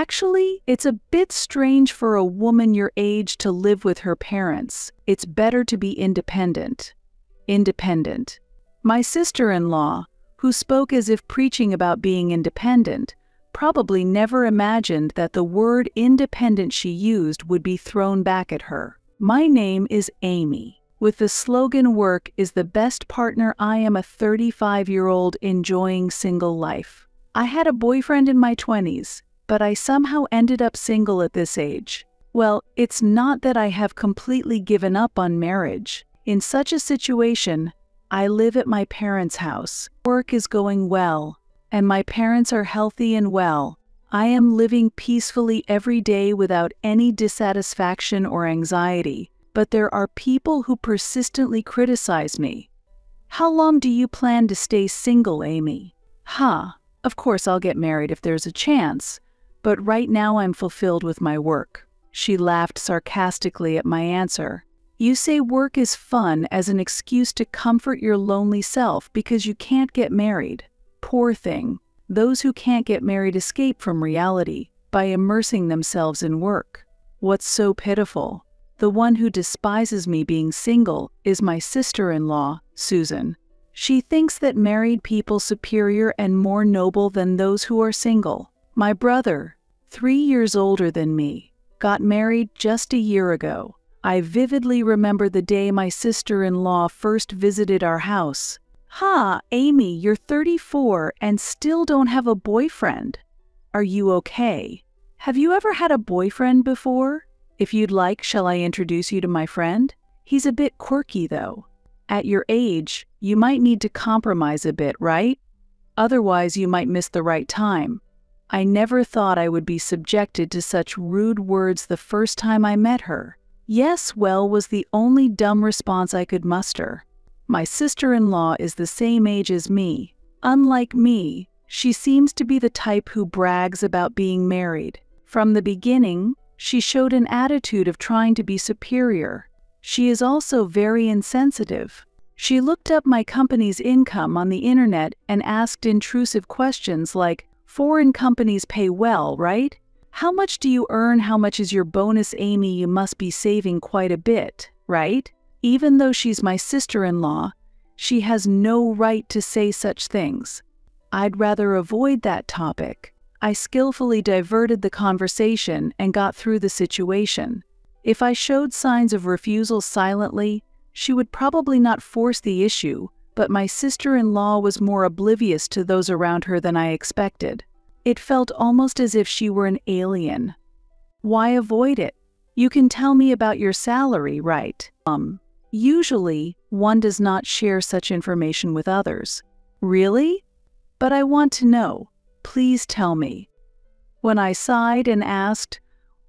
Actually, it's a bit strange for a woman your age to live with her parents. It's better to be independent. Independent. My sister in law, who spoke as if preaching about being independent, probably never imagined that the word independent she used would be thrown back at her. My name is Amy. With the slogan Work is the best partner, I am a 35 year old enjoying single life. I had a boyfriend in my 20s, but I somehow ended up single at this age. Well, it's not that I have completely given up on marriage. In such a situation, I live at my parents' house. Work is going well, and my parents are healthy and well. I am living peacefully every day without any dissatisfaction or anxiety, but there are people who persistently criticize me. How long do you plan to stay single, Amy? Huh, of course I'll get married if there's a chance, but right now I'm fulfilled with my work. She laughed sarcastically at my answer. You say work is fun as an excuse to comfort your lonely self because you can't get married. Poor thing. Those who can't get married escape from reality by immersing themselves in work. What's so pitiful? The one who despises me being single is my sister in law, Susan. She thinks that married people superior and more noble than those who are single. My brother, three years older than me, got married just a year ago. I vividly remember the day my sister in law first visited our house. Ha, Amy, you're 34 and still don't have a boyfriend. Are you okay? Have you ever had a boyfriend before? If you'd like, shall I introduce you to my friend? He's a bit quirky, though. At your age, you might need to compromise a bit, right? Otherwise, you might miss the right time. I never thought I would be subjected to such rude words the first time I met her. Yes, well, was the only dumb response I could muster. My sister in law is the same age as me. Unlike me, she seems to be the type who brags about being married. From the beginning, she showed an attitude of trying to be superior. She is also very insensitive. She looked up my company's income on the internet and asked intrusive questions like, Foreign companies pay well, right? How much do you earn? How much is your bonus, Amy? You must be saving quite a bit, right? Even though she's my sister in law, she has no right to say such things. I'd rather avoid that topic. I skillfully diverted the conversation and got through the situation. If I showed signs of refusal silently, she would probably not force the issue, but my sister in law was more oblivious to those around her than I expected. It felt almost as if she were an alien. Why avoid it? You can tell me about your salary, right? Um, usually, one does not share such information with others. Really? But I want to know. Please tell me. When I sighed and asked,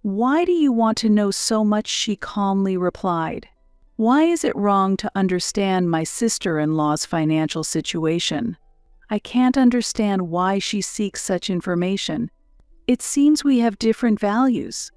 Why do you want to know so much? she calmly replied, Why is it wrong to understand my sister in law's financial situation? I can't understand why she seeks such information. It seems we have different values.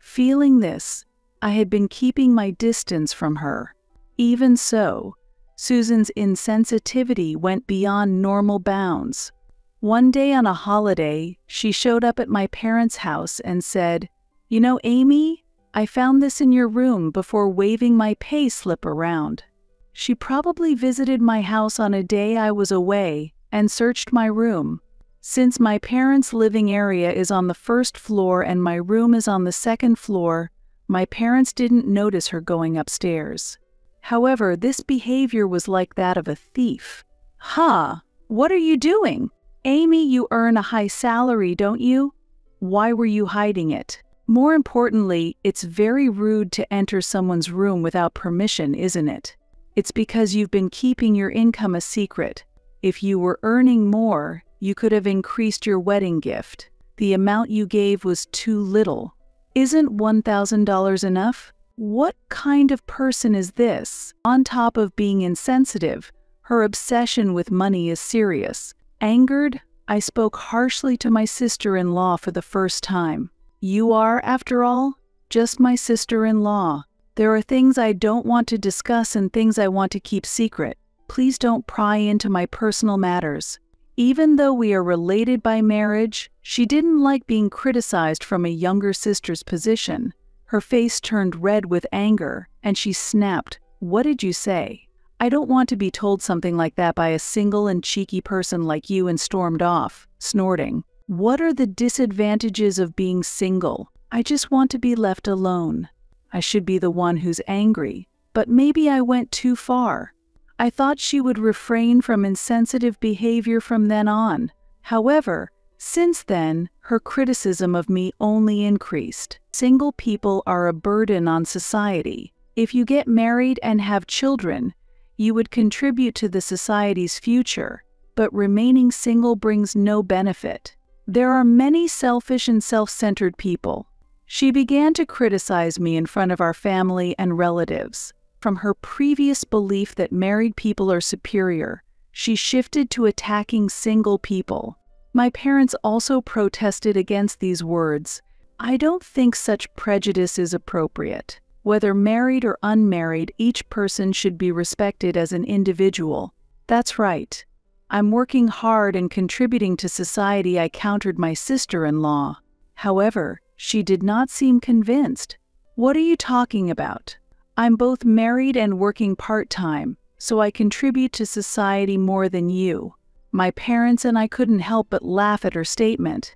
Feeling this, I had been keeping my distance from her. Even so, Susan's insensitivity went beyond normal bounds. One day on a holiday, she showed up at my parents' house and said, You know, Amy, I found this in your room before waving my pay slip around. She probably visited my house on a day I was away and searched my room. Since my parents' living area is on the first floor and my room is on the second floor, my parents didn't notice her going upstairs. However, this behavior was like that of a thief. Ha! Huh, what are you doing? Amy, you earn a high salary, don't you? Why were you hiding it? More importantly, it's very rude to enter someone's room without permission, isn't it? It's because you've been keeping your income a secret. If you were earning more, you could have increased your wedding gift. The amount you gave was too little. Isn't $1,000 enough? What kind of person is this? On top of being insensitive, her obsession with money is serious. Angered, I spoke harshly to my sister in law for the first time. You are, after all, just my sister in law. There are things I don't want to discuss and things I want to keep secret. Please don't pry into my personal matters. Even though we are related by marriage, she didn't like being criticized from a younger sister's position. Her face turned red with anger, and she snapped, What did you say? I don't want to be told something like that by a single and cheeky person like you, and stormed off, snorting. What are the disadvantages of being single? I just want to be left alone. I should be the one who's angry, but maybe I went too far. I thought she would refrain from insensitive behavior from then on. However, since then, her criticism of me only increased. Single people are a burden on society. If you get married and have children, you would contribute to the society's future, but remaining single brings no benefit. There are many selfish and self-centered people. She began to criticize me in front of our family and relatives. From her previous belief that married people are superior, she shifted to attacking single people. My parents also protested against these words. I don't think such prejudice is appropriate. Whether married or unmarried, each person should be respected as an individual. That's right. I'm working hard and contributing to society. I countered my sister in law. However, she did not seem convinced. What are you talking about? I'm both married and working part time, so I contribute to society more than you. My parents and I couldn't help but laugh at her statement.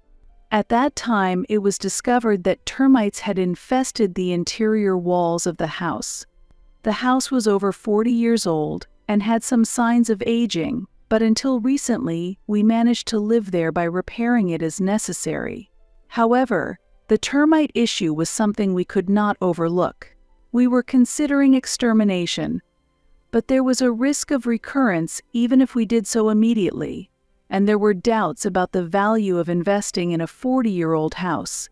At that time, it was discovered that termites had infested the interior walls of the house. The house was over 40 years old and had some signs of aging, but until recently, we managed to live there by repairing it as necessary. However, the termite issue was something we could not overlook. We were considering extermination, but there was a risk of recurrence even if we did so immediately, and there were doubts about the value of investing in a 40-year-old house.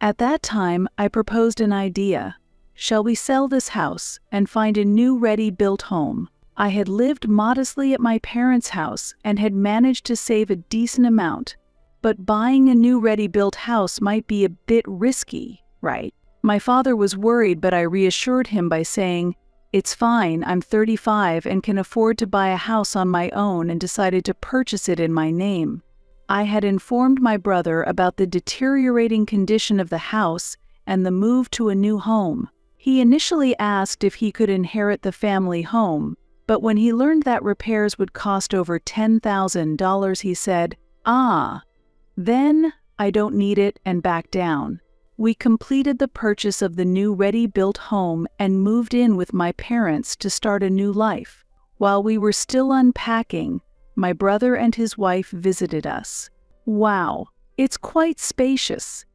At that time, I proposed an idea. Shall we sell this house and find a new ready-built home? I had lived modestly at my parents' house and had managed to save a decent amount, but buying a new ready-built house might be a bit risky, right? My father was worried, but I reassured him by saying, It's fine, I'm 35 and can afford to buy a house on my own and decided to purchase it in my name. I had informed my brother about the deteriorating condition of the house and the move to a new home. He initially asked if he could inherit the family home, but when he learned that repairs would cost over $10,000, he said, Ah, then I don't need it and backed down. We completed the purchase of the new ready-built home and moved in with my parents to start a new life. While we were still unpacking, my brother and his wife visited us. Wow, it's quite spacious.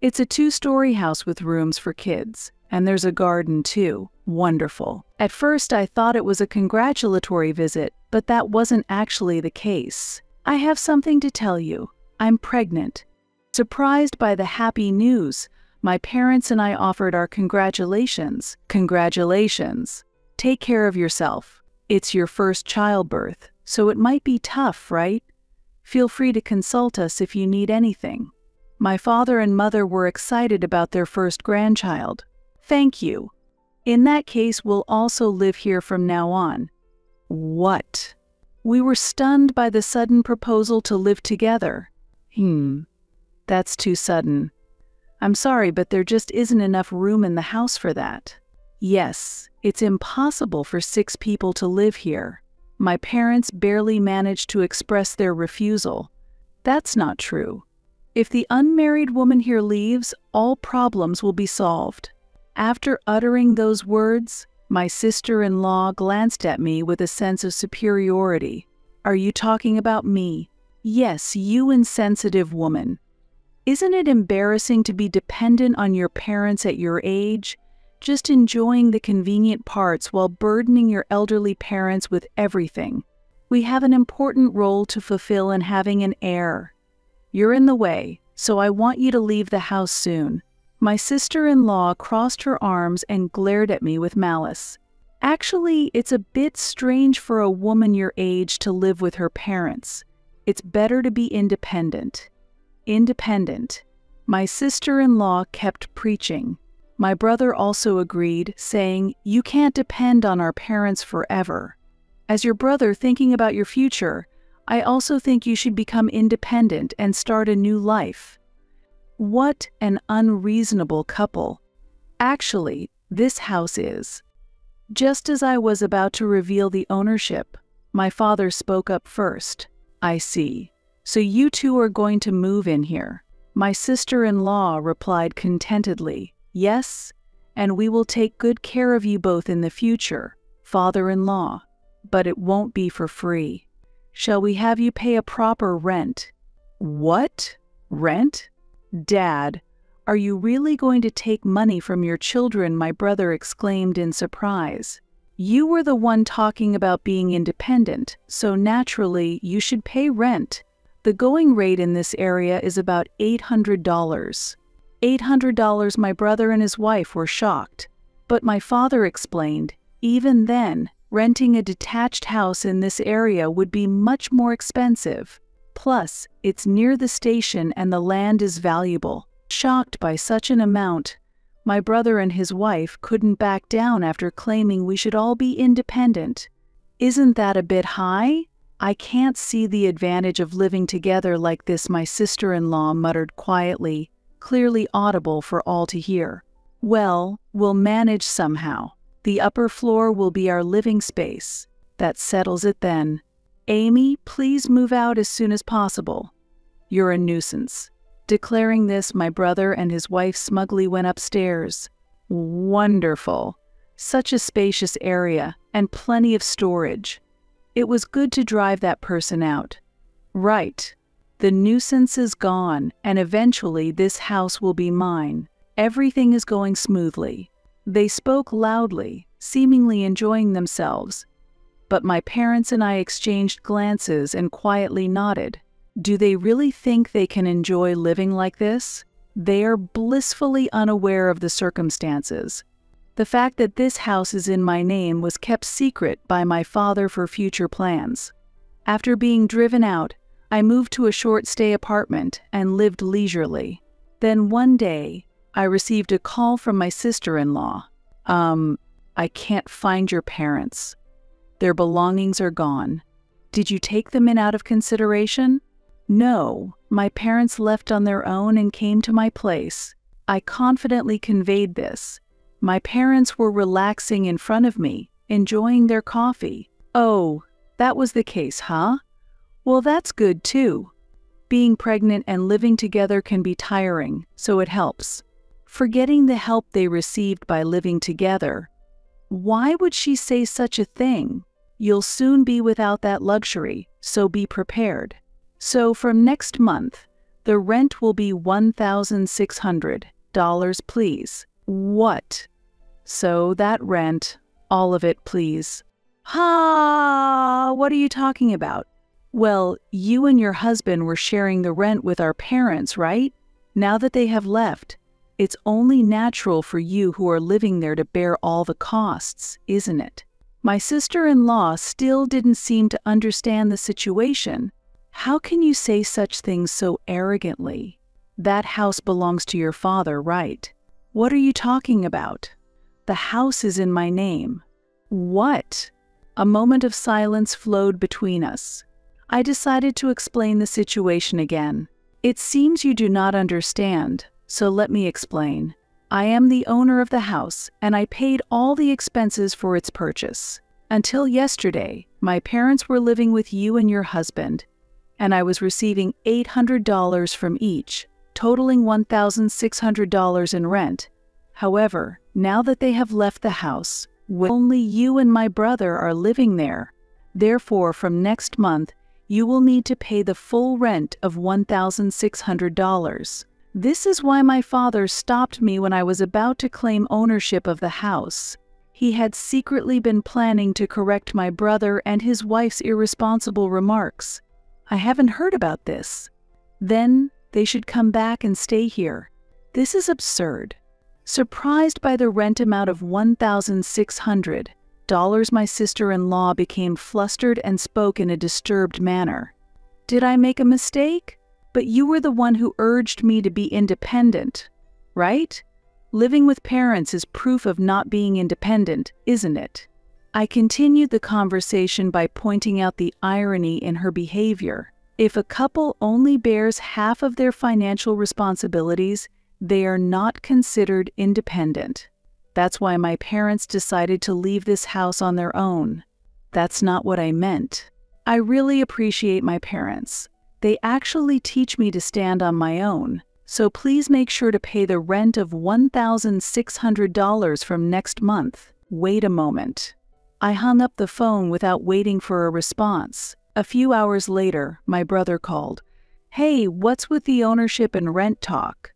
It's a two-story house with rooms for kids, and there's a garden too. Wonderful. At first I thought it was a congratulatory visit, but that wasn't actually the case. I have something to tell you. I'm pregnant. Surprised by the happy news, my parents and I offered our congratulations. Congratulations. Take care of yourself. It's your first childbirth, so it might be tough, right? Feel free to consult us if you need anything. My father and mother were excited about their first grandchild. Thank you. In that case, we'll also live here from now on. What? We were stunned by the sudden proposal to live together. Hmm. That's too sudden. I'm sorry, but there just isn't enough room in the house for that. Yes, it's impossible for six people to live here. My parents barely managed to express their refusal. That's not true. If the unmarried woman here leaves, all problems will be solved. After uttering those words, my sister-in-law glanced at me with a sense of superiority. Are you talking about me? Yes, you insensitive woman. Isn't it embarrassing to be dependent on your parents at your age, just enjoying the convenient parts while burdening your elderly parents with everything? We have an important role to fulfill in having an heir. You're in the way, so I want you to leave the house soon. My sister-in-law crossed her arms and glared at me with malice. Actually, it's a bit strange for a woman your age to live with her parents. It's better to be independent independent. My sister-in-law kept preaching. My brother also agreed, saying, You can't depend on our parents forever. As your brother thinking about your future, I also think you should become independent and start a new life. What an unreasonable couple. Actually, this house is. Just as I was about to reveal the ownership, my father spoke up first. I see. So you two are going to move in here. My sister in law replied contentedly, Yes, and we will take good care of you both in the future, father in law. But it won't be for free. Shall we have you pay a proper rent? What? Rent? Dad, are you really going to take money from your children? My brother exclaimed in surprise. You were the one talking about being independent, so naturally you should pay rent. The going rate in this area is about $800. $800 my brother and his wife were shocked. But my father explained, even then, renting a detached house in this area would be much more expensive. Plus, it's near the station and the land is valuable. Shocked by such an amount, my brother and his wife couldn't back down after claiming we should all be independent. Isn't that a bit high? I can't see the advantage of living together like this, my sister in law muttered quietly, clearly audible for all to hear. Well, we'll manage somehow. The upper floor will be our living space. That settles it then. Amy, please move out as soon as possible. You're a nuisance. Declaring this, my brother and his wife smugly went upstairs. Wonderful. Such a spacious area, and plenty of storage. It was good to drive that person out. Right. The nuisance is gone, and eventually this house will be mine. Everything is going smoothly. They spoke loudly, seemingly enjoying themselves, but my parents and I exchanged glances and quietly nodded. Do they really think they can enjoy living like this? They are blissfully unaware of the circumstances. The fact that this house is in my name was kept secret by my father for future plans. After being driven out, I moved to a short stay apartment and lived leisurely. Then one day, I received a call from my sister in law. Um, I can't find your parents. Their belongings are gone. Did you take them in out of consideration? No, my parents left on their own and came to my place. I confidently conveyed this. My parents were relaxing in front of me, enjoying their coffee. Oh, that was the case, huh? Well, that's good too. Being pregnant and living together can be tiring, so it helps. Forgetting the help they received by living together. Why would she say such a thing? You'll soon be without that luxury, so be prepared. So from next month, the rent will be $1,600, please. What? So that rent, all of it, please. Ha! What are you talking about? Well, you and your husband were sharing the rent with our parents, right? Now that they have left, it's only natural for you who are living there to bear all the costs, isn't it? My sister in law still didn't seem to understand the situation. How can you say such things so arrogantly? That house belongs to your father, right? What are you talking about? The house is in my name. What? A moment of silence flowed between us. I decided to explain the situation again. It seems you do not understand, so let me explain. I am the owner of the house, and I paid all the expenses for its purchase. Until yesterday, my parents were living with you and your husband, and I was receiving $800 from each, totaling $1,600 in rent. However, now that they have left the house, only you and my brother are living there. Therefore, from next month, you will need to pay the full rent of $1,600. This is why my father stopped me when I was about to claim ownership of the house. He had secretly been planning to correct my brother and his wife's irresponsible remarks. I haven't heard about this. Then they should come back and stay here. This is absurd. Surprised by the rent amount of $1,600, my sister-in-law became flustered and spoke in a disturbed manner. Did I make a mistake? But you were the one who urged me to be independent, right? Living with parents is proof of not being independent, isn't it? I continued the conversation by pointing out the irony in her behavior. If a couple only bears half of their financial responsibilities, they are not considered independent. That's why my parents decided to leave this house on their own. That's not what I meant. I really appreciate my parents. They actually teach me to stand on my own, so please make sure to pay the rent of $1,600 from next month. Wait a moment. I hung up the phone without waiting for a response. A few hours later, my brother called. Hey, what's with the ownership and rent talk?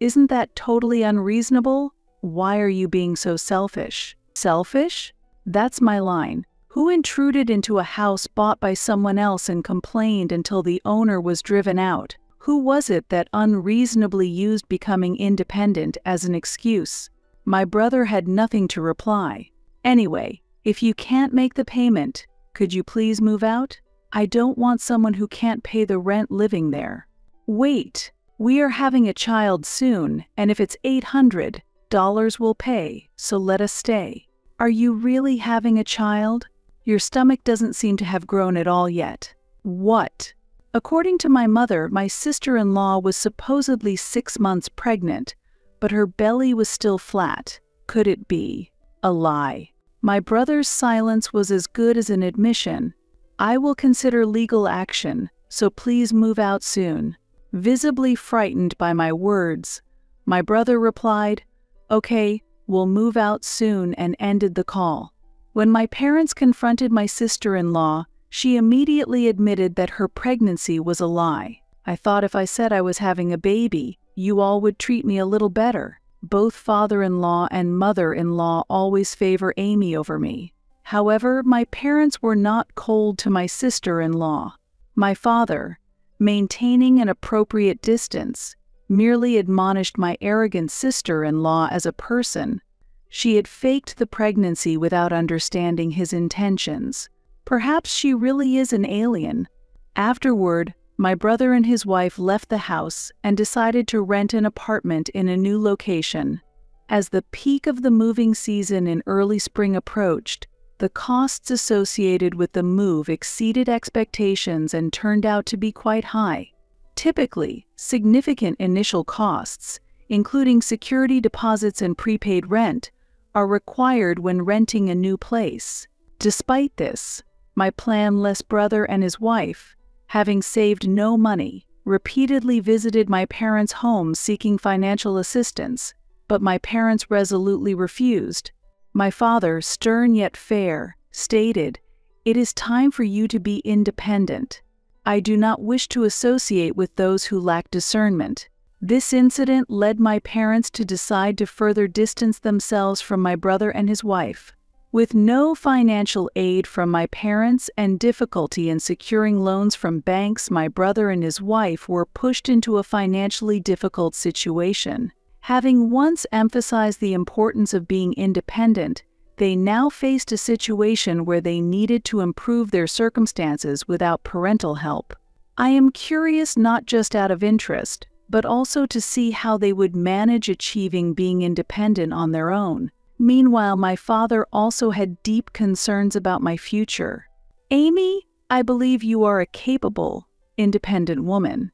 Isn't that totally unreasonable? Why are you being so selfish? Selfish? That's my line. Who intruded into a house bought by someone else and complained until the owner was driven out? Who was it that unreasonably used becoming independent as an excuse? My brother had nothing to reply. Anyway, if you can't make the payment, could you please move out? I don't want someone who can't pay the rent living there. Wait, we are having a child soon, and if it's 800 dollars we'll pay, so let us stay. Are you really having a child? Your stomach doesn't seem to have grown at all yet. What? According to my mother, my sister in law was supposedly six months pregnant, but her belly was still flat. Could it be? A lie. My brother's silence was as good as an admission. I will consider legal action, so please move out soon. Visibly frightened by my words, my brother replied, Okay, we'll move out soon, and ended the call. When my parents confronted my sister in law, she immediately admitted that her pregnancy was a lie. I thought if I said I was having a baby, you all would treat me a little better. Both father in law and mother in law always favor Amy over me. However, my parents were not cold to my sister in law. My father, maintaining an appropriate distance, merely admonished my arrogant sister in law as a person she had faked the pregnancy without understanding his intentions. Perhaps she really is an alien. Afterward, my brother and his wife left the house and decided to rent an apartment in a new location. As the peak of the moving season in early spring approached, the costs associated with the move exceeded expectations and turned out to be quite high. Typically, significant initial costs, including security deposits and prepaid rent, are required when renting a new place. Despite this, my planless brother and his wife, having saved no money, repeatedly visited my parents' home seeking financial assistance, but my parents resolutely refused. My father, stern yet fair, stated, It is time for you to be independent. I do not wish to associate with those who lack discernment. This incident led my parents to decide to further distance themselves from my brother and his wife. With no financial aid from my parents and difficulty in securing loans from banks, my brother and his wife were pushed into a financially difficult situation. Having once emphasized the importance of being independent, they now faced a situation where they needed to improve their circumstances without parental help. I am curious not just out of interest, but also to see how they would manage achieving being independent on their own. Meanwhile, my father also had deep concerns about my future. Amy, I believe you are a capable, independent woman.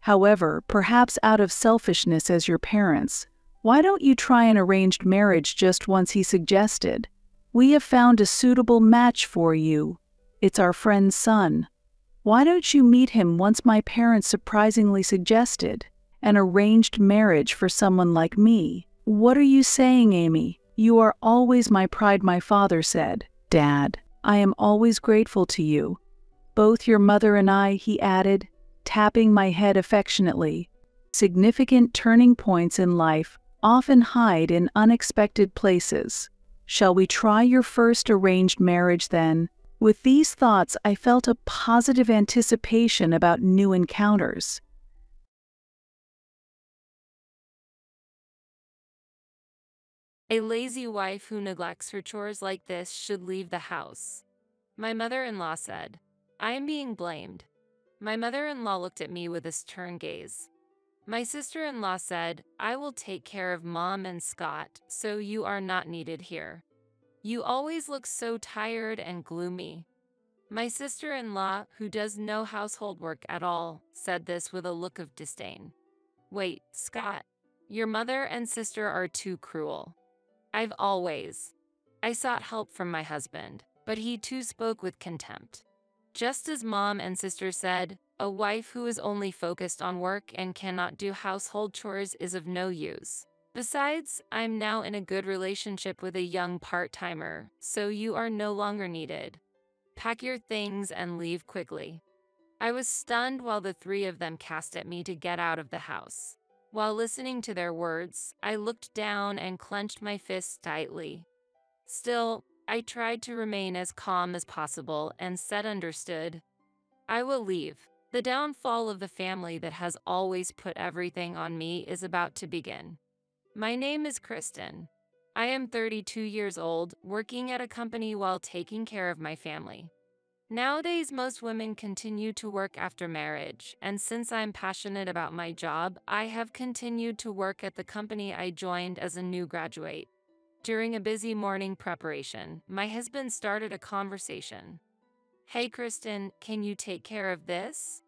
However, perhaps out of selfishness as your parents, why don't you try an arranged marriage just once he suggested? We have found a suitable match for you. It's our friend's son. Why don't you meet him once my parents surprisingly suggested? An arranged marriage for someone like me. What are you saying, Amy? You are always my pride, my father said. Dad, I am always grateful to you. Both your mother and I, he added, tapping my head affectionately. Significant turning points in life often hide in unexpected places. Shall we try your first arranged marriage then? With these thoughts, I felt a positive anticipation about new encounters. A lazy wife who neglects her chores like this should leave the house. My mother-in-law said, I am being blamed. My mother-in-law looked at me with a stern gaze. My sister-in-law said, I will take care of mom and Scott, so you are not needed here. You always look so tired and gloomy. My sister in law, who does no household work at all, said this with a look of disdain. Wait, Scott, your mother and sister are too cruel. I've always. I sought help from my husband, but he too spoke with contempt. Just as mom and sister said, a wife who is only focused on work and cannot do household chores is of no use. Besides, I'm now in a good relationship with a young part-timer, so you are no longer needed. Pack your things and leave quickly. I was stunned while the three of them cast at me to get out of the house. While listening to their words, I looked down and clenched my fists tightly. Still, I tried to remain as calm as possible and said understood. I will leave. The downfall of the family that has always put everything on me is about to begin. My name is Kristen. I am 32 years old, working at a company while taking care of my family. Nowadays, most women continue to work after marriage, and since I'm passionate about my job, I have continued to work at the company I joined as a new graduate. During a busy morning preparation, my husband started a conversation. Hey Kristen, can you take care of this?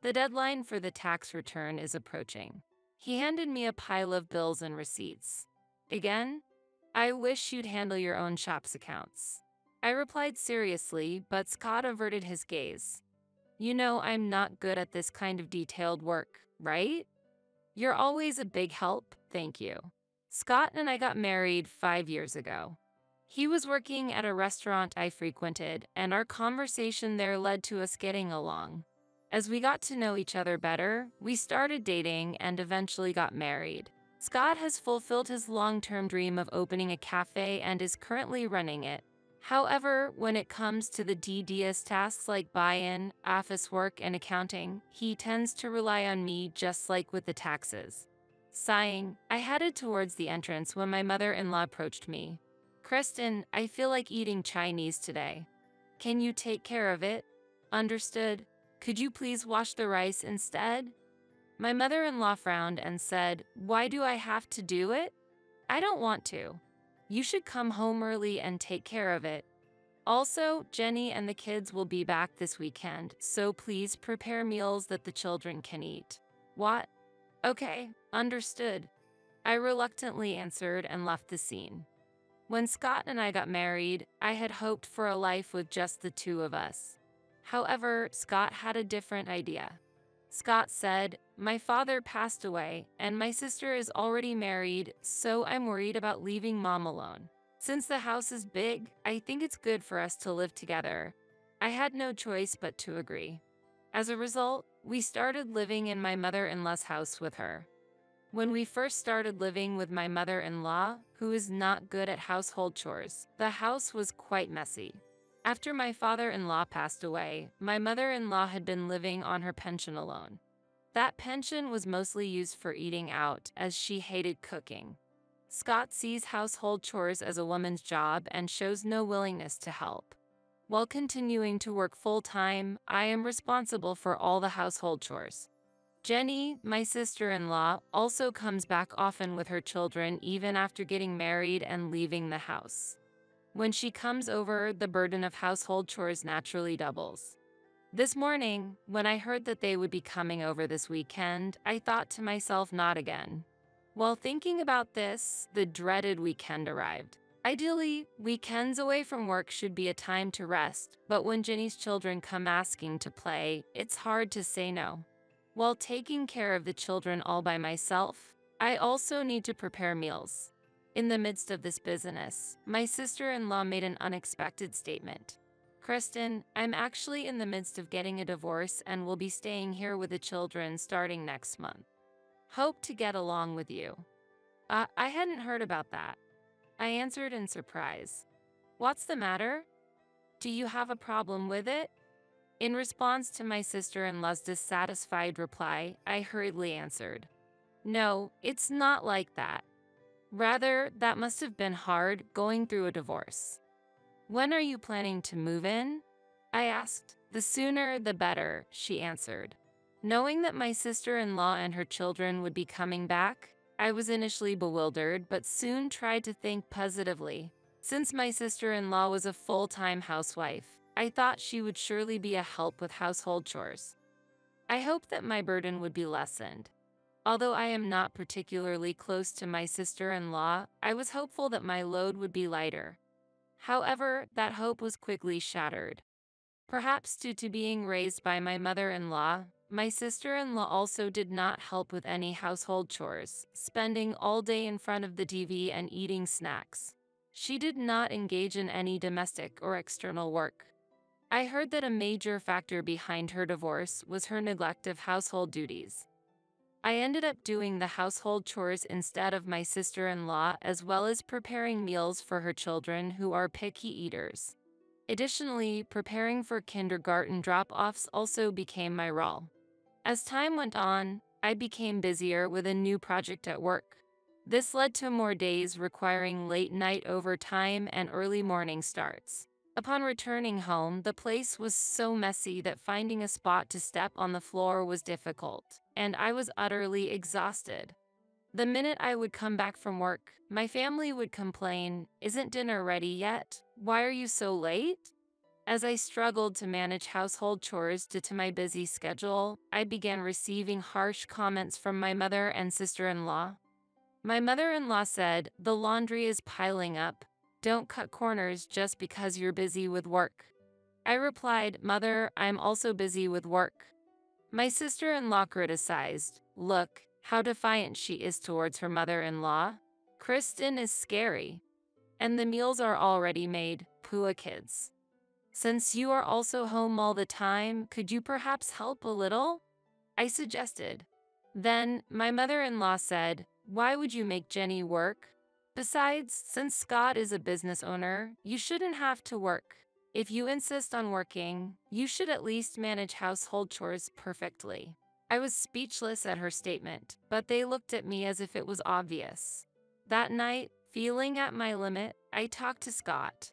The deadline for the tax return is approaching. He handed me a pile of bills and receipts. Again, I wish you'd handle your own shop's accounts. I replied seriously, but Scott averted his gaze. You know I'm not good at this kind of detailed work, right? You're always a big help, thank you. Scott and I got married five years ago. He was working at a restaurant I frequented, and our conversation there led to us getting along. As we got to know each other better, we started dating and eventually got married. Scott has fulfilled his long-term dream of opening a cafe and is currently running it. However, when it comes to the tedious tasks like buy-in, office work, and accounting, he tends to rely on me just like with the taxes. Sighing, I headed towards the entrance when my mother-in-law approached me. Kristen, I feel like eating Chinese today. Can you take care of it? Understood. Could you please wash the rice instead? My mother-in-law frowned and said, Why do I have to do it? I don't want to. You should come home early and take care of it. Also, Jenny and the kids will be back this weekend, so please prepare meals that the children can eat. What? Okay, understood. I reluctantly answered and left the scene. When Scott and I got married, I had hoped for a life with just the two of us. However, Scott had a different idea. Scott said, My father passed away, and my sister is already married, so I'm worried about leaving mom alone. Since the house is big, I think it's good for us to live together. I had no choice but to agree. As a result, we started living in my mother-in-law's house with her. When we first started living with my mother-in-law, who is not good at household chores, the house was quite messy. After my father-in-law passed away, my mother-in-law had been living on her pension alone. That pension was mostly used for eating out, as she hated cooking. Scott sees household chores as a woman's job and shows no willingness to help. While continuing to work full-time, I am responsible for all the household chores. Jenny, my sister-in-law, also comes back often with her children even after getting married and leaving the house. When she comes over, the burden of household chores naturally doubles. This morning, when I heard that they would be coming over this weekend, I thought to myself, not again. While thinking about this, the dreaded weekend arrived. Ideally, weekends away from work should be a time to rest, but when Jenny's children come asking to play, it's hard to say no. While taking care of the children all by myself, I also need to prepare meals. In the midst of this business, my sister-in-law made an unexpected statement. Kristen, I'm actually in the midst of getting a divorce and will be staying here with the children starting next month. Hope to get along with you. Uh, I hadn't heard about that. I answered in surprise. What's the matter? Do you have a problem with it? In response to my sister-in-law's dissatisfied reply, I hurriedly answered. No, it's not like that. Rather, that must have been hard going through a divorce. When are you planning to move in? I asked. The sooner, the better, she answered. Knowing that my sister-in-law and her children would be coming back, I was initially bewildered but soon tried to think positively. Since my sister in law was a full time housewife, I thought she would surely be a help with household chores. I hoped that my burden would be lessened. Although I am not particularly close to my sister in law, I was hopeful that my load would be lighter. However, that hope was quickly shattered. Perhaps due to being raised by my mother in law, my sister in law also did not help with any household chores, spending all day in front of the TV and eating snacks. She did not engage in any domestic or external work. I heard that a major factor behind her divorce was her neglect of household duties. I ended up doing the household chores instead of my sister in law, as well as preparing meals for her children who are picky eaters. Additionally, preparing for kindergarten drop offs also became my role. As time went on, I became busier with a new project at work. This led to more days requiring late night overtime and early morning starts. Upon returning home, the place was so messy that finding a spot to step on the floor was difficult, and I was utterly exhausted. The minute I would come back from work, my family would complain, Isn't dinner ready yet? Why are you so late? As I struggled to manage household chores due to my busy schedule, I began receiving harsh comments from my mother and sister in law. My mother in law said, The laundry is piling up. Don't cut corners just because you're busy with work. I replied, Mother, I'm also busy with work. My sister in law criticized, Look, how defiant she is towards her mother in law. Kristen is scary. And the meals are already made, Pua kids. Since you are also home all the time, could you perhaps help a little? I suggested. Then, my mother in law said, Why would you make Jenny work? Besides, since Scott is a business owner, you shouldn't have to work. If you insist on working, you should at least manage household chores perfectly. I was speechless at her statement, but they looked at me as if it was obvious. That night, feeling at my limit, I talked to Scott.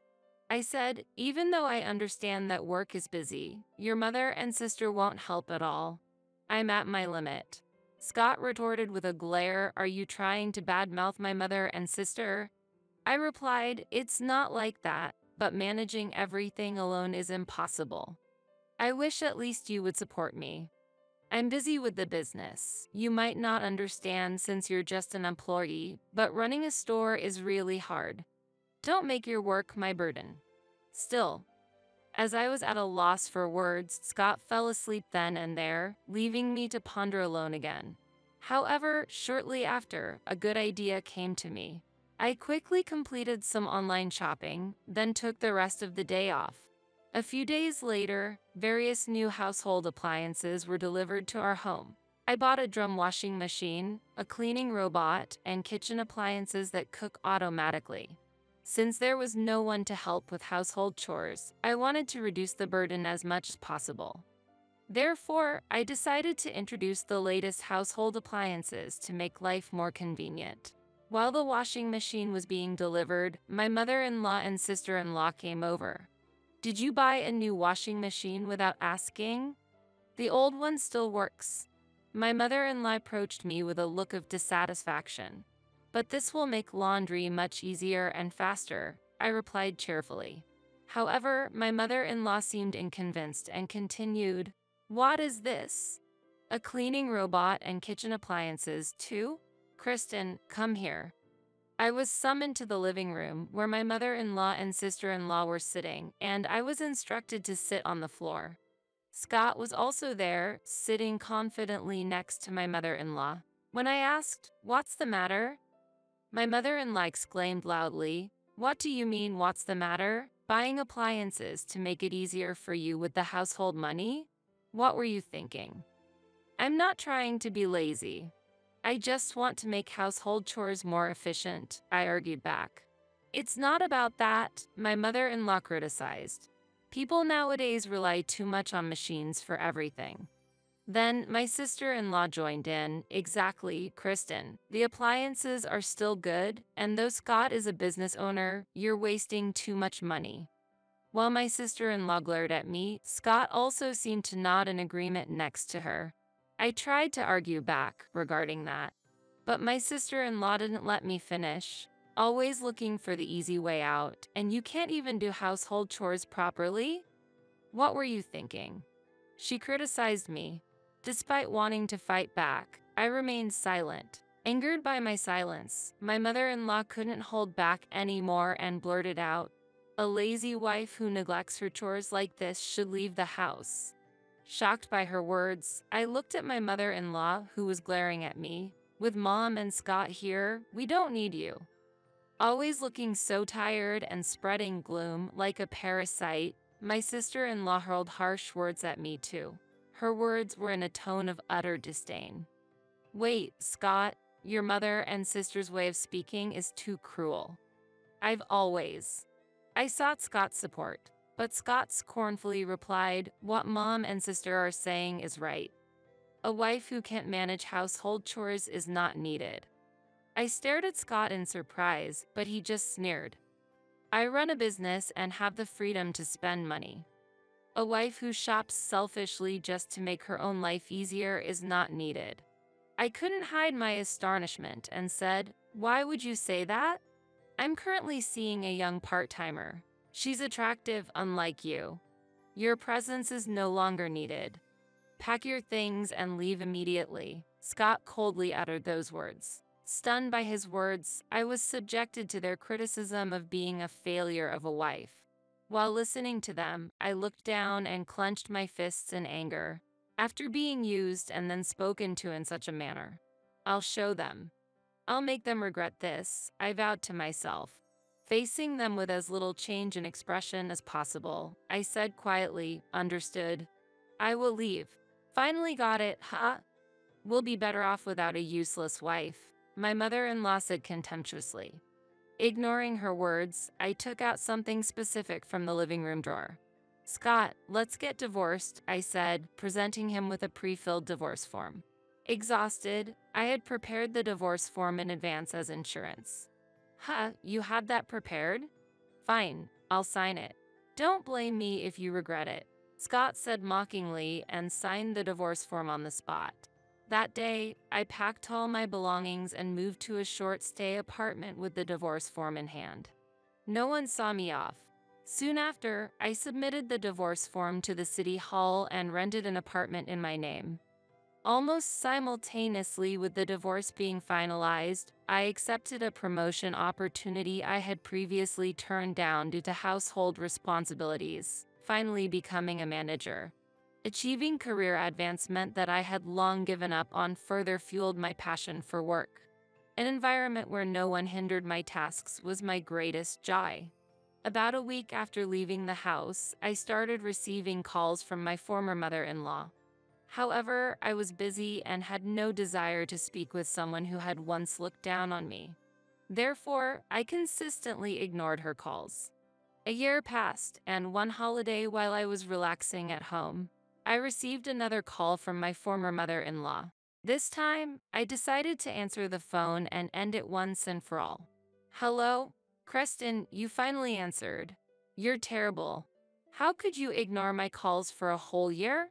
I said, even though I understand that work is busy, your mother and sister won't help at all. I'm at my limit. Scott retorted with a glare, Are you trying to badmouth my mother and sister? I replied, It's not like that, but managing everything alone is impossible. I wish at least you would support me. I'm busy with the business. You might not understand since you're just an employee, but running a store is really hard. Don't make your work my burden. Still, as I was at a loss for words, Scott fell asleep then and there, leaving me to ponder alone again. However, shortly after, a good idea came to me. I quickly completed some online shopping, then took the rest of the day off. A few days later, various new household appliances were delivered to our home. I bought a drum washing machine, a cleaning robot, and kitchen appliances that cook automatically. Since there was no one to help with household chores, I wanted to reduce the burden as much as possible. Therefore, I decided to introduce the latest household appliances to make life more convenient. While the washing machine was being delivered, my mother-in-law and sister-in-law came over. Did you buy a new washing machine without asking? The old one still works. My mother-in-law approached me with a look of dissatisfaction. But this will make laundry much easier and faster, I replied cheerfully. However, my mother-in-law seemed unconvinced and continued, What is this? A cleaning robot and kitchen appliances, too? Kristen, come here. I was summoned to the living room where my mother-in-law and sister-in-law were sitting, and I was instructed to sit on the floor. Scott was also there, sitting confidently next to my mother-in-law. When I asked, What's the matter? My mother-in-law exclaimed loudly, What do you mean what's the matter? Buying appliances to make it easier for you with the household money? What were you thinking? I'm not trying to be lazy. I just want to make household chores more efficient, I argued back. It's not about that, my mother-in-law criticized. People nowadays rely too much on machines for everything. Then my sister-in-law joined in. Exactly, Kristen. The appliances are still good, and though Scott is a business owner, you're wasting too much money. While my sister-in-law glared at me, Scott also seemed to nod in agreement next to her. I tried to argue back regarding that, but my sister-in-law didn't let me finish. Always looking for the easy way out, and you can't even do household chores properly? What were you thinking? She criticized me. Despite wanting to fight back, I remained silent. Angered by my silence, my mother-in-law couldn't hold back anymore and blurted out, A lazy wife who neglects her chores like this should leave the house. Shocked by her words, I looked at my mother-in-law who was glaring at me. With mom and Scott here, we don't need you. Always looking so tired and spreading gloom like a parasite, my sister-in-law hurled harsh words at me too. Her words were in a tone of utter disdain. Wait, Scott, your mother and sister's way of speaking is too cruel. I've always. I sought Scott's support, but Scott scornfully replied, What mom and sister are saying is right. A wife who can't manage household chores is not needed. I stared at Scott in surprise, but he just sneered. I run a business and have the freedom to spend money. A wife who shops selfishly just to make her own life easier is not needed. I couldn't hide my astonishment and said, Why would you say that? I'm currently seeing a young part-timer. She's attractive unlike you. Your presence is no longer needed. Pack your things and leave immediately. Scott coldly uttered those words. Stunned by his words, I was subjected to their criticism of being a failure of a wife. While listening to them, I looked down and clenched my fists in anger. After being used and then spoken to in such a manner, I'll show them. I'll make them regret this, I vowed to myself. Facing them with as little change in expression as possible, I said quietly, understood. I will leave. Finally got it, huh? We'll be better off without a useless wife. My mother-in-law said contemptuously. Ignoring her words, I took out something specific from the living room drawer. Scott, let's get divorced, I said, presenting him with a pre-filled divorce form. Exhausted, I had prepared the divorce form in advance as insurance. Huh, you had that prepared? Fine, I'll sign it. Don't blame me if you regret it, Scott said mockingly and signed the divorce form on the spot. That day, I packed all my belongings and moved to a short stay apartment with the divorce form in hand. No one saw me off. Soon after, I submitted the divorce form to the city hall and rented an apartment in my name. Almost simultaneously with the divorce being finalized, I accepted a promotion opportunity I had previously turned down due to household responsibilities, finally becoming a manager. Achieving career advance meant that I had long given up on further fueled my passion for work. An environment where no one hindered my tasks was my greatest joy. About a week after leaving the house, I started receiving calls from my former mother-in-law. However, I was busy and had no desire to speak with someone who had once looked down on me. Therefore, I consistently ignored her calls. A year passed, and one holiday while I was relaxing at home, I received another call from my former mother-in-law. This time, I decided to answer the phone and end it once and for all. Hello? Kristen, you finally answered. You're terrible. How could you ignore my calls for a whole year?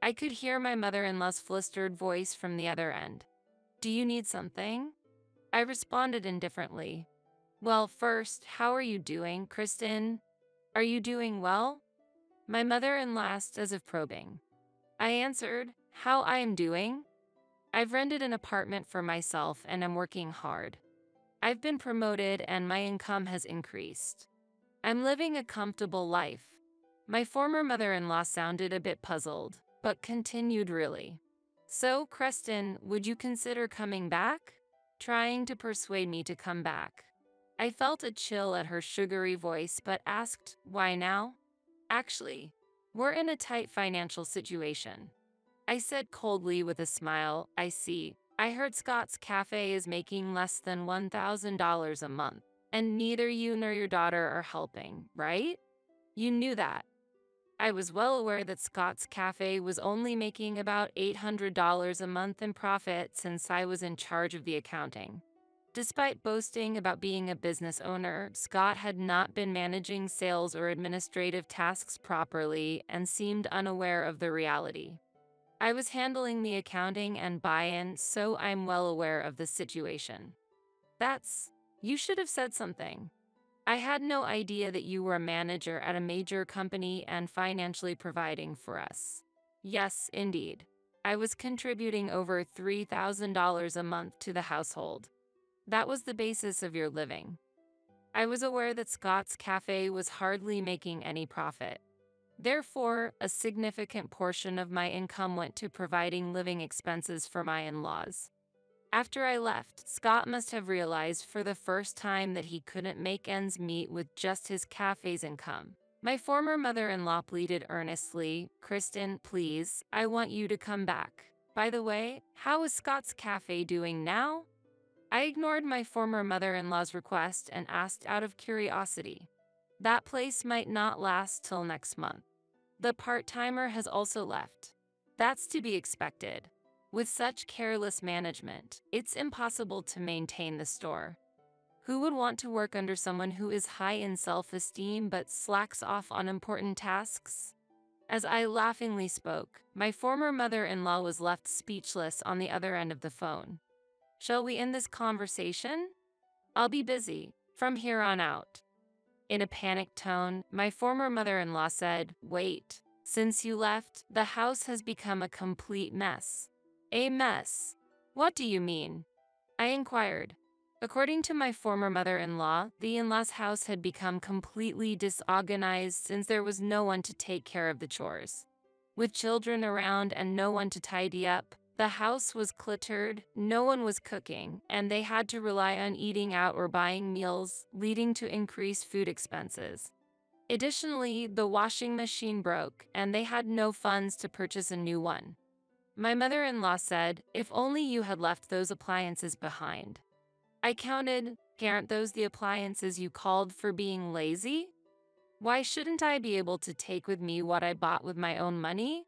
I could hear my mother-in-law's flustered voice from the other end. Do you need something? I responded indifferently. Well, first, how are you doing, Kristen? Are you doing well? My mother-in-law as if probing. I answered, how I am doing? I've rented an apartment for myself and am working hard. I've been promoted and my income has increased. I'm living a comfortable life. My former mother-in-law sounded a bit puzzled, but continued really. So, Kristen, would you consider coming back? Trying to persuade me to come back. I felt a chill at her sugary voice but asked, why now? Actually, we're in a tight financial situation. I said coldly with a smile, I see. I heard Scott's Cafe is making less than $1,000 a month, and neither you nor your daughter are helping, right? You knew that. I was well aware that Scott's Cafe was only making about $800 a month in profit since I was in charge of the accounting. Despite boasting about being a business owner, Scott had not been managing sales or administrative tasks properly and seemed unaware of the reality. I was handling the accounting and buy-in, so I'm well aware of the situation. That's You should have said something. I had no idea that you were a manager at a major company and financially providing for us. Yes, indeed. I was contributing over $3,000 a month to the household. That was the basis of your living. I was aware that Scott's Cafe was hardly making any profit. Therefore, a significant portion of my income went to providing living expenses for my in laws. After I left, Scott must have realized for the first time that he couldn't make ends meet with just his cafe's income. My former mother in law pleaded earnestly, Kristen, please, I want you to come back. By the way, how is Scott's Cafe doing now? I ignored my former mother in law's request and asked out of curiosity. That place might not last till next month. The part timer has also left. That's to be expected. With such careless management, it's impossible to maintain the store. Who would want to work under someone who is high in self esteem but slacks off on important tasks? As I laughingly spoke, my former mother in law was left speechless on the other end of the phone. Shall we end this conversation? I'll be busy from here on out. In a panicked tone, my former mother in law said, Wait, since you left, the house has become a complete mess. A mess. What do you mean? I inquired. According to my former mother in law, the in law's house had become completely disorganized since there was no one to take care of the chores. With children around and no one to tidy up, the house was cluttered, no one was cooking, and they had to rely on eating out or buying meals, leading to increased food expenses. Additionally, the washing machine broke, and they had no funds to purchase a new one. My mother in law said, If only you had left those appliances behind. I counted, Aren't those the appliances you called for being lazy? Why shouldn't I be able to take with me what I bought with my own money?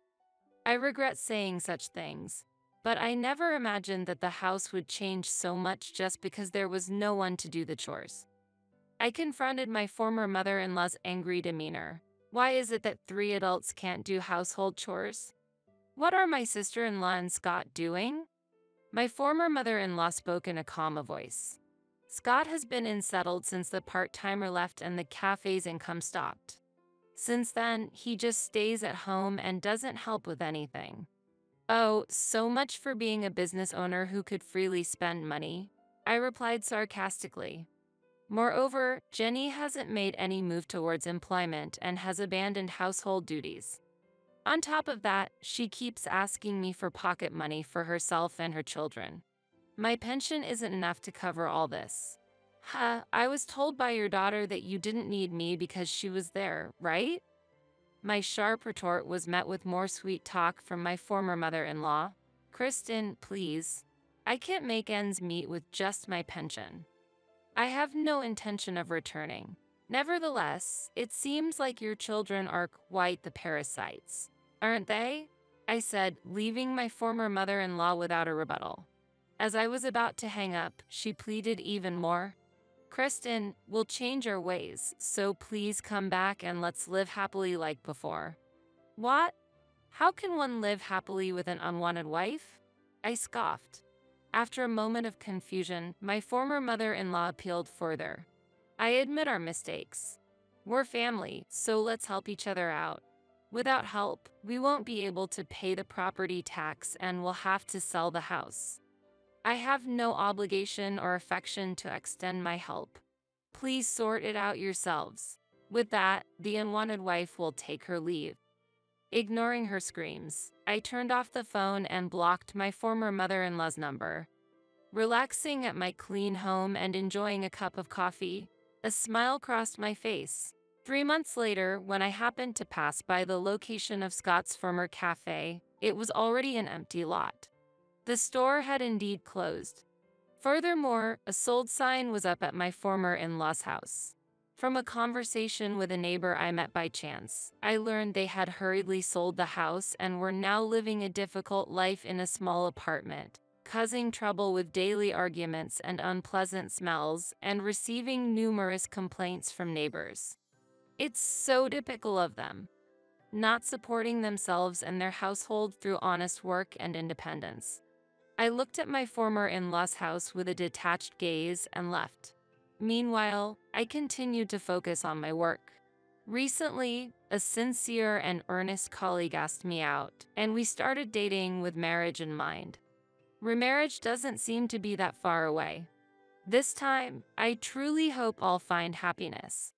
I regret saying such things, but I never imagined that the house would change so much just because there was no one to do the chores. I confronted my former mother in law's angry demeanor. Why is it that three adults can't do household chores? What are my sister in law and Scott doing? My former mother in law spoke in a calm voice. Scott has been unsettled since the part timer left and the cafe's income stopped. Since then, he just stays at home and doesn't help with anything. Oh, so much for being a business owner who could freely spend money. I replied sarcastically. Moreover, Jenny hasn't made any move towards employment and has abandoned household duties. On top of that, she keeps asking me for pocket money for herself and her children. My pension isn't enough to cover all this. Huh, I was told by your daughter that you didn't need me because she was there, right? My sharp retort was met with more sweet talk from my former mother in law. Kristen, please. I can't make ends meet with just my pension. I have no intention of returning. Nevertheless, it seems like your children are quite the parasites. Aren't they? I said, leaving my former mother in law without a rebuttal. As I was about to hang up, she pleaded even more. Kristen, we'll change our ways, so please come back and let's live happily like before. What? How can one live happily with an unwanted wife? I scoffed. After a moment of confusion, my former mother in law appealed further. I admit our mistakes. We're family, so let's help each other out. Without help, we won't be able to pay the property tax and will have to sell the house. I have no obligation or affection to extend my help. Please sort it out yourselves. With that, the unwanted wife will take her leave. Ignoring her screams, I turned off the phone and blocked my former mother in law's number. Relaxing at my clean home and enjoying a cup of coffee, a smile crossed my face. Three months later, when I happened to pass by the location of Scott's former cafe, it was already an empty lot. The store had indeed closed. Furthermore, a sold sign was up at my former in law's house. From a conversation with a neighbor I met by chance, I learned they had hurriedly sold the house and were now living a difficult life in a small apartment, causing trouble with daily arguments and unpleasant smells, and receiving numerous complaints from neighbors. It's so typical of them. Not supporting themselves and their household through honest work and independence. I looked at my former in law's house with a detached gaze and left. Meanwhile, I continued to focus on my work. Recently, a sincere and earnest colleague asked me out, and we started dating with marriage in mind. Remarriage doesn't seem to be that far away. This time, I truly hope I'll find happiness.